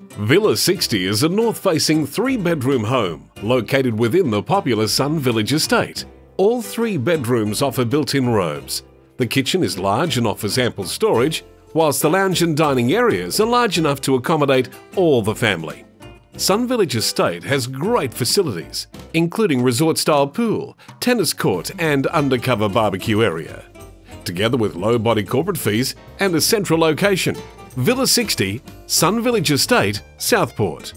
Villa 60 is a north-facing three-bedroom home located within the popular Sun Village estate. All three bedrooms offer built-in robes. The kitchen is large and offers ample storage, whilst the lounge and dining areas are large enough to accommodate all the family. Sun Village Estate has great facilities, including resort-style pool, tennis court and undercover barbecue area. Together with low body corporate fees and a central location, Villa 60, Sun Village Estate, Southport.